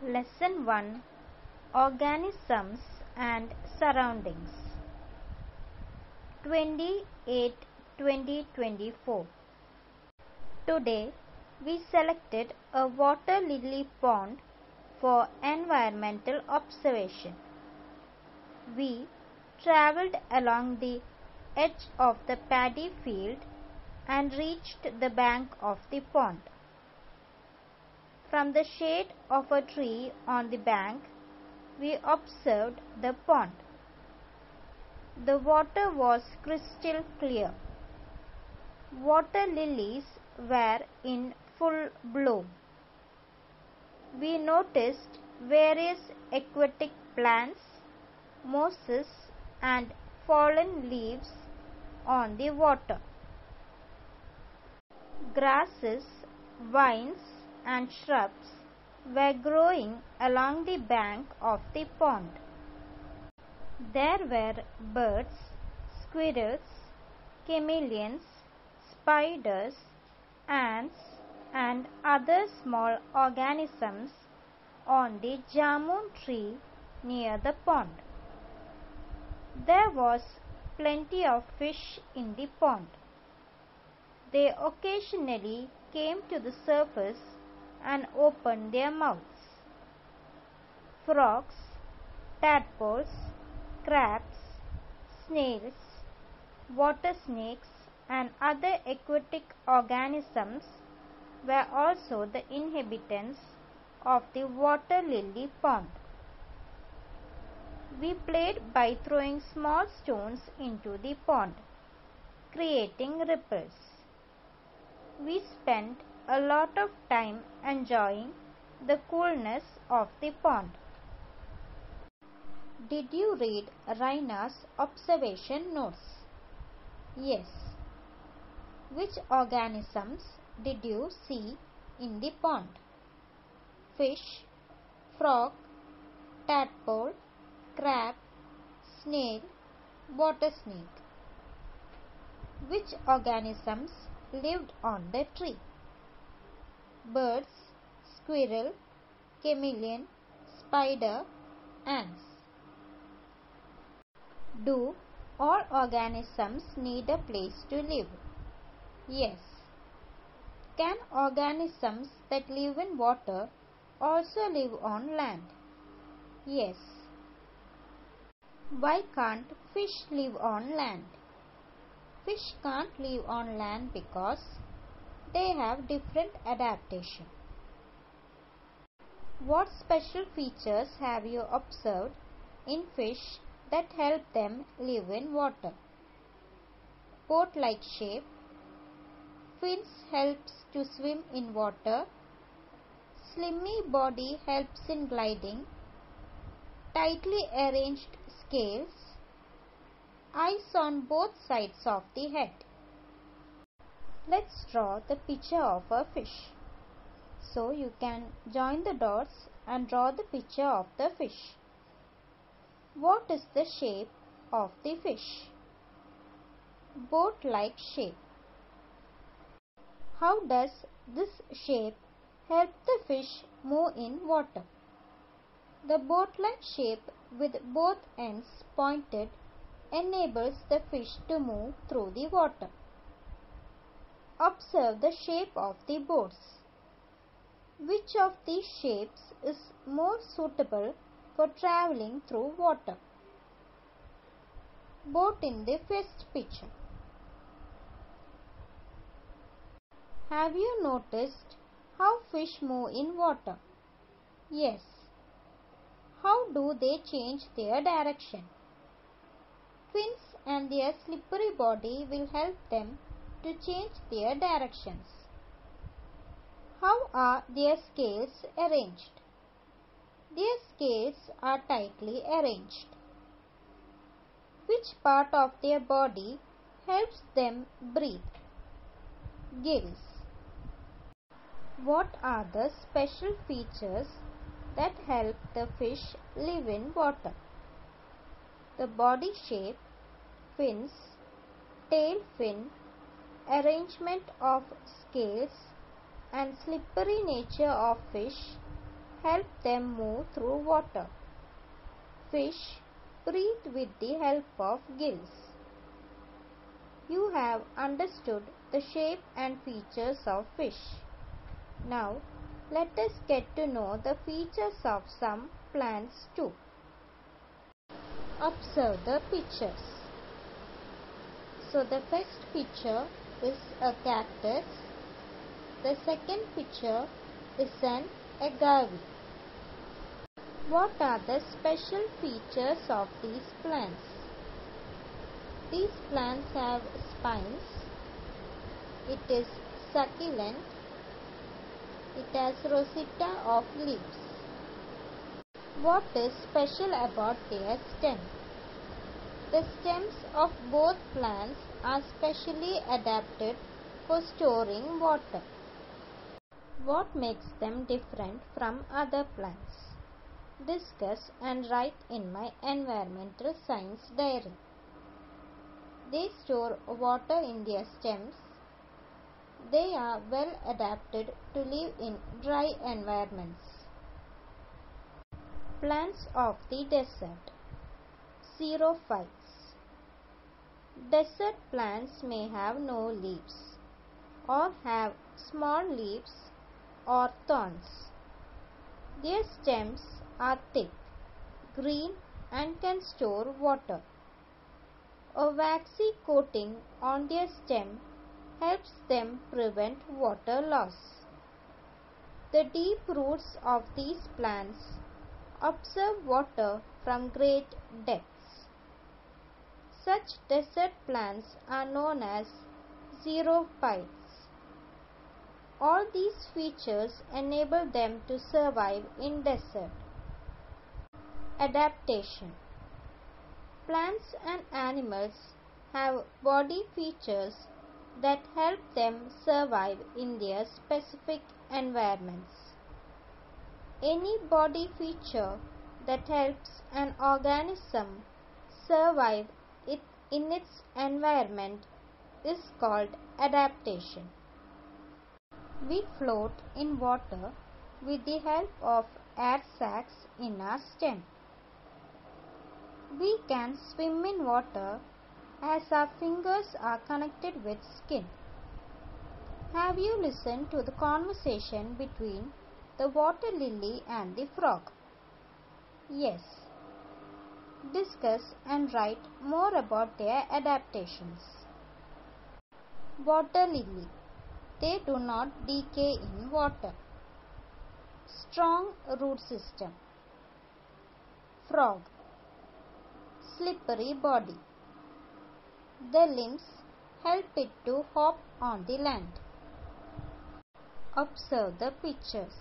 Lesson 1 Organisms and Surroundings 28 2024 Today we selected a water lily pond for environmental observation. We travelled along the edge of the paddy field and reached the bank of the pond. From the shade of a tree on the bank, we observed the pond. The water was crystal clear. Water lilies were in full bloom. We noticed various aquatic plants, mosses, and fallen leaves on the water. Grasses, vines, and shrubs were growing along the bank of the pond. There were birds, squirrels, chameleons, spiders, ants, and other small organisms on the jamun tree near the pond. There was plenty of fish in the pond. They occasionally came to the surface and open their mouths. Frogs, tadpoles, crabs, snails, water snakes, and other aquatic organisms were also the inhabitants of the water lily pond. We played by throwing small stones into the pond, creating ripples. We spent a lot of time enjoying the coolness of the pond. Did you read Raina's observation notes? Yes. Which organisms did you see in the pond? Fish, frog, tadpole, crab, snail, water snake. Which organisms lived on the tree? Birds, squirrel, chameleon, spider, ants. Do all organisms need a place to live? Yes. Can organisms that live in water also live on land? Yes. Why can't fish live on land? Fish can't live on land because they have different adaptation. What special features have you observed in fish that help them live in water? Boat-like shape, fins helps to swim in water, slimy body helps in gliding, tightly arranged scales, eyes on both sides of the head. Let's draw the picture of a fish. So you can join the dots and draw the picture of the fish. What is the shape of the fish? Boat-like shape. How does this shape help the fish move in water? The boat-like shape with both ends pointed enables the fish to move through the water. Observe the shape of the boats. Which of these shapes is more suitable for traveling through water? Boat in the first picture. Have you noticed how fish move in water? Yes. How do they change their direction? Fins and their slippery body will help them to change their directions. How are their scales arranged? Their scales are tightly arranged. Which part of their body helps them breathe? Gills. What are the special features that help the fish live in water? The body shape, fins, tail fin, arrangement of scales and slippery nature of fish help them move through water. Fish breathe with the help of gills. You have understood the shape and features of fish. Now, let us get to know the features of some plants too. Observe the pictures. So the first picture is a cactus. The second picture is an agave. What are the special features of these plants? These plants have spines. It is succulent. It has rosette of leaves. What is special about their stem? The stems of both plants are specially adapted for storing water. What makes them different from other plants? Discuss and write in my environmental science diary. They store water in their stems. They are well adapted to live in dry environments. Plants of the desert. Xerophytes. Desert plants may have no leaves or have small leaves or thorns. Their stems are thick, green and can store water. A waxy coating on their stem helps them prevent water loss. The deep roots of these plants absorb water from great depths. Such desert plants are known as xerophytes. All these features enable them to survive in desert. Adaptation Plants and animals have body features that help them survive in their specific environments. Any body feature that helps an organism survive in its environment is called adaptation. We float in water with the help of air sacs in our stem. We can swim in water as our fingers are connected with skin. Have you listened to the conversation between the water lily and the frog. Yes. Discuss and write more about their adaptations. Water lily. They do not decay in water. Strong root system. Frog. Slippery body. The limbs help it to hop on the land. Observe the pictures.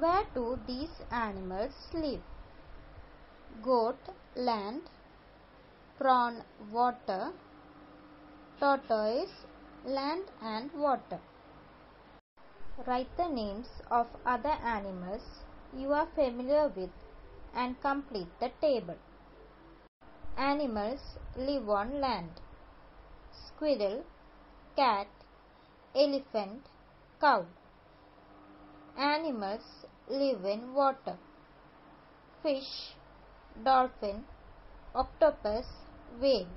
Where do these animals live? Goat, land. Prawn, water. Tortoise, land and water. Write the names of other animals you are familiar with and complete the table. Animals live on land. Squirrel, cat, elephant, cow. Animals live in water. Fish, dolphin, octopus, whale.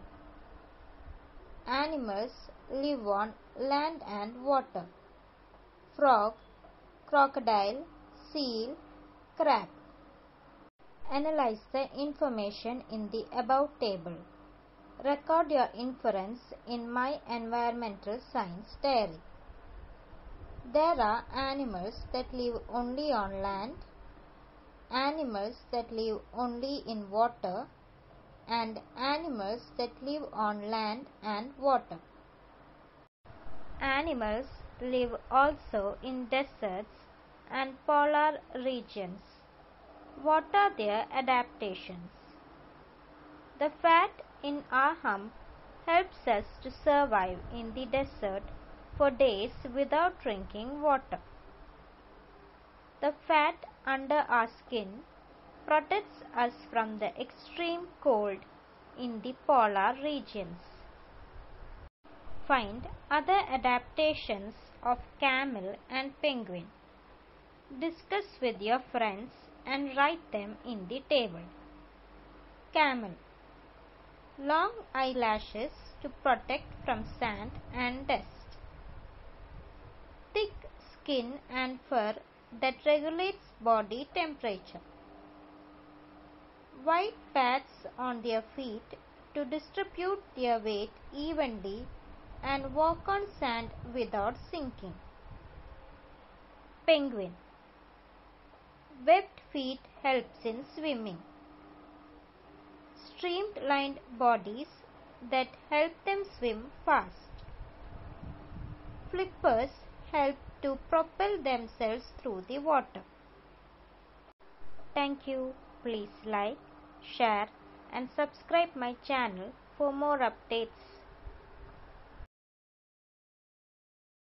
Animals live on land and water. Frog, crocodile, seal, crab. Analyze the information in the above table. Record your inference in my environmental science diary. There are animals that live only on land, animals that live only in water, and animals that live on land and water. Animals live also in deserts and polar regions. What are their adaptations? The fat in our hump helps us to survive in the desert for days without drinking water. The fat under our skin protects us from the extreme cold in the polar regions. Find other adaptations of camel and penguin. Discuss with your friends and write them in the table. Camel Long eyelashes to protect from sand and dust. Thick skin and fur that regulates body temperature. White pads on their feet to distribute their weight evenly and walk on sand without sinking. Penguin Webbed feet helps in swimming. Streamlined bodies that help them swim fast. Flippers help to propel themselves through the water. Thank you. Please like, share and subscribe my channel for more updates.